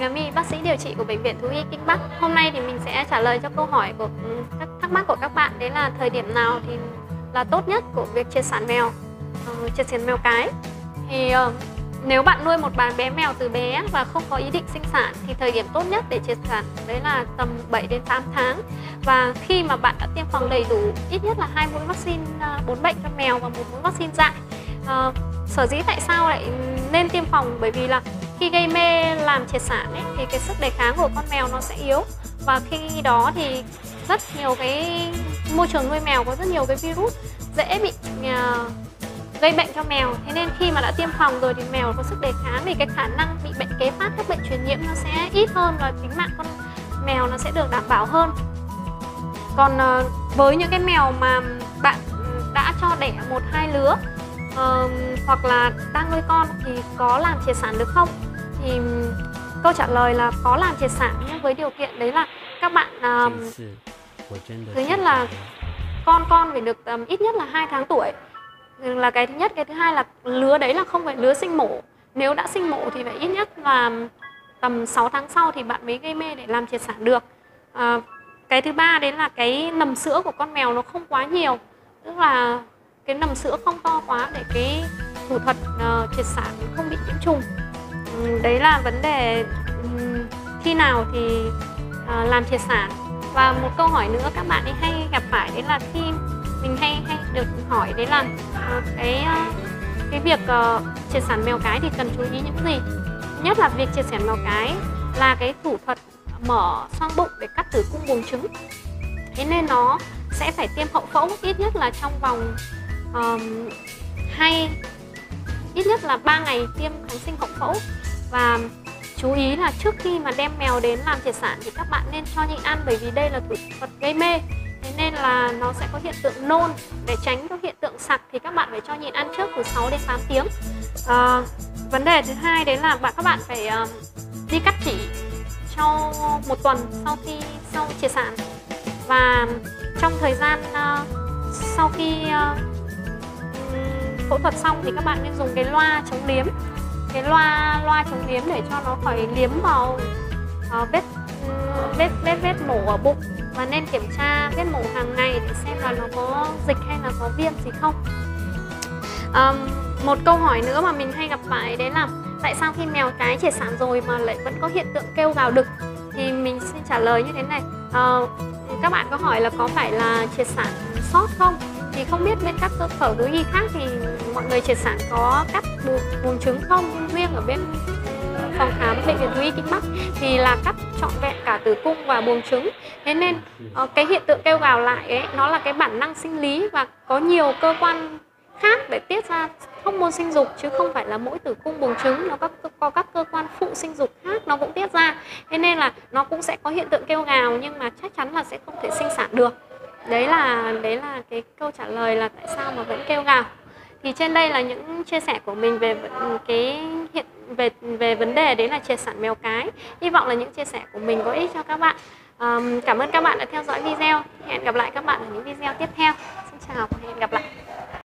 nguyễn my bác sĩ điều trị của bệnh viện thú y Kinh Bắc. Hôm nay thì mình sẽ trả lời cho câu hỏi của các thắc mắc của các bạn đấy là thời điểm nào thì là tốt nhất của việc triệt sản mèo, ờ, uh, triệt sản mèo cái. Thì uh, nếu bạn nuôi một bạn bé mèo từ bé và không có ý định sinh sản thì thời điểm tốt nhất để triệt sản đấy là tầm 7 đến 8 tháng và khi mà bạn đã tiêm phòng đầy đủ ít nhất là hai mũi vaccine uh, bốn bệnh cho mèo và một mũi vaccine dại. Uh, sở dĩ tại sao lại nên tiêm phòng bởi vì là khi gây mê làm triệt sản ấy, thì cái sức đề kháng của con mèo nó sẽ yếu. Và khi đó thì rất nhiều cái môi trường nuôi mèo có rất nhiều cái virus dễ bị uh, gây bệnh cho mèo. Thế nên khi mà đã tiêm phòng rồi thì mèo có sức đề kháng thì cái khả năng bị bệnh kế phát các bệnh truyền nhiễm nó sẽ ít hơn và tính mạng con mèo nó sẽ được đảm bảo hơn. Còn uh, với những cái mèo mà bạn đã cho đẻ một hai lứa uh, hoặc là đang nuôi con thì có làm triệt sản được không? Thì câu trả lời là có làm triệt sản nhưng với điều kiện đấy là các bạn um, thứ nhất là con con phải được um, ít nhất là hai tháng tuổi. Là cái thứ nhất. Cái thứ hai là lứa đấy là không phải lứa sinh mổ. Nếu đã sinh mổ thì phải ít nhất là tầm 6 tháng sau thì bạn mới gây mê để làm triệt sản được. À, cái thứ ba đấy là cái nầm sữa của con mèo nó không quá nhiều. Tức là cái nầm sữa không to quá để cái thủ thuật uh, triệt sản không bị nhiễm trùng đấy là vấn đề khi nào thì à, làm triệt sản và một câu hỏi nữa các bạn ấy hay gặp phải đấy là khi mình hay hay được hỏi đấy là à, cái cái việc ờ, triệt sản mèo cái thì cần chú ý những gì? Nhất là việc triệt sản mèo cái là cái thủ thuật mở xoang bụng để cắt tử cung buồng trứng. Thế nên nó sẽ phải tiêm hậu phẫu ít nhất là trong vòng um, hay ít nhất là 3 ngày tiêm kháng sinh hậu phẫu và chú ý là trước khi mà đem mèo đến làm triệt sản thì các bạn nên cho nhịn ăn bởi vì đây là thủ thuật gây mê. Thế nên là nó sẽ có hiện tượng nôn. Để tránh có hiện tượng sặc thì các bạn phải cho nhịn ăn trước từ 6 đến 8 tiếng. À, vấn đề thứ hai đấy là bạn các bạn phải um, đi cắt chỉ cho một tuần sau khi sau triệt sản. Và trong thời gian uh, sau khi uh, phẫu thuật xong thì các bạn nên dùng cái loa chống liếm. Cái loa loa chống liếm để cho nó khỏi liếm vào uh, vết vết vết vết mổ ở bụng. Và nên kiểm tra vết mổ hàng ngày để xem là nó có dịch hay là có viêm gì không. Um, một câu hỏi nữa mà mình hay gặp phải đấy là tại sao khi mèo cái triệt sản rồi mà lại vẫn có hiện tượng kêu gào đực? Thì mình xin trả lời như thế này. Uh, các bạn có hỏi là có phải là triệt sản sót không? Thì không biết bên các cơ sở thú y khác thì mọi người triệt sản có cắt buồng, buồng trứng không? Nhưng riêng ở bên ờ, phòng khám bệnh viện thú y kinh bắc thì là cắt trọn vẹn cả tử cung và buồng trứng. Thế nên ờ, cái hiện tượng kêu gào lại ấy nó là cái bản năng sinh lý và có nhiều cơ quan khác để tiết ra hormone sinh dục chứ không phải là mỗi tử cung buồng trứng nó có, có các cơ quan phụ sinh dục khác nó cũng tiết ra. Thế nên là nó cũng sẽ có hiện tượng kêu gào nhưng mà chắc chắn là sẽ không thể sinh sản được đấy là đấy là cái câu trả lời là tại sao mà vẫn kêu gào. Thì trên đây là những chia sẻ của mình về cái hiện về về vấn đề đấy là chia sản mèo cái. Hy vọng là những chia sẻ của mình có ích cho các bạn. Um, cảm ơn các bạn đã theo dõi video. Hẹn gặp lại các bạn ở những video tiếp theo. Xin chào và hẹn gặp lại.